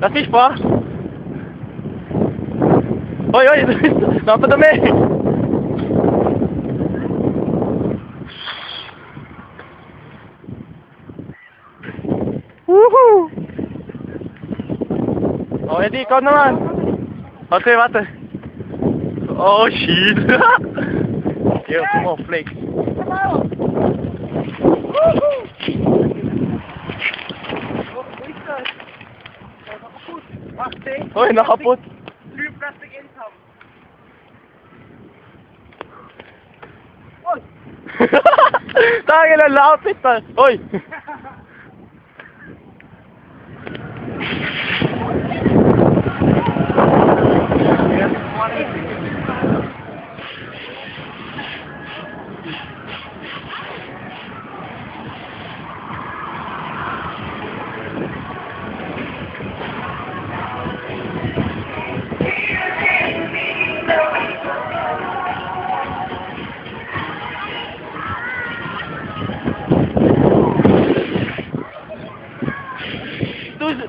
Das ist wahr. Oi, oi, napadami. Woohoo! Oh, Eddie, ikaw naman. Okay, wate. Oh, shit. Yo, come on, flake. Woohoo! Flakes. Hoy, nakapot. plastic income. Tangin ang lapit pa. Hoy.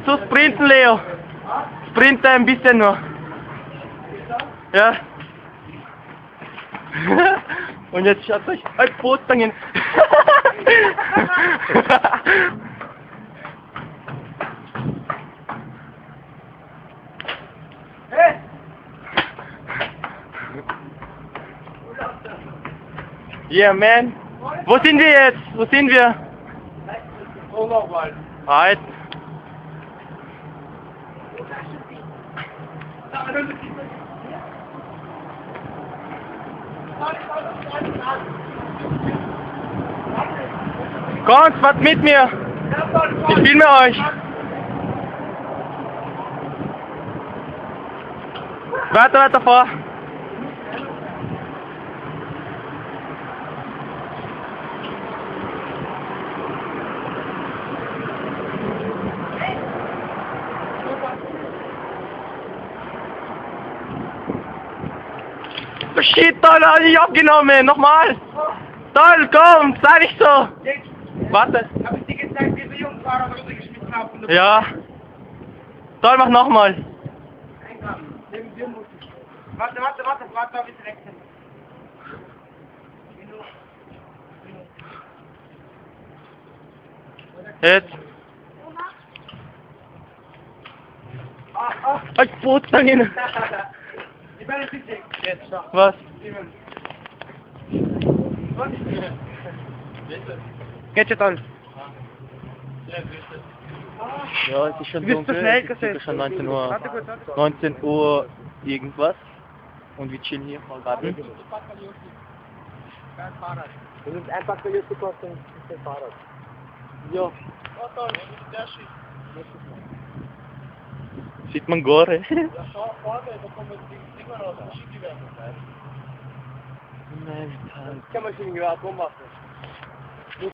Du sprinten, Leo. Sprinte ein bisschen nur. Ja. Und jetzt schaut euch ein Botangen. Hey! Yeah, man. Wo sind wir jetzt? Wo sind wir? Oh, nochmal. Kommt, fahrt mit mir. Ich filme euch. Weiter, weiter vor. Shit, toll, hab ich abgenommen. Nochmal. Toll, komm, sei nicht so. Warte. habe ich dir gezeigt, wie wir Jungfahrer runtergeschmissen haben. von der Ja. Toll, mach nochmal. Ich. Warte, warte, warte, warte, ein bisschen wechseln. Jetzt. Ah, ah. Ay, putang ina. Ich bin ein bisschen. Jetzt. Was? Geht schon toll. Ja, es ist schon Du dunkel. schnell Es ist schon 19 Uhr. Warte kurz, warte. 19 Uhr irgendwas. Und wir chillen hier. Kein Fahrrad. Du nimmst einfach für den Fahrrad. Ja. Sieht man Gore. Merda. Quer uma seringa ah, bomba?